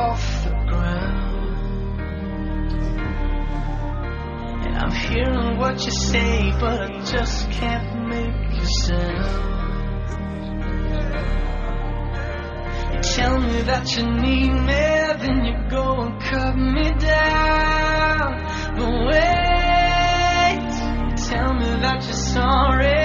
off the ground. And I'm hearing what you say, but I just can't make you sound. You tell me that you need me, then you go and cut me down. But wait, tell me that you're sorry,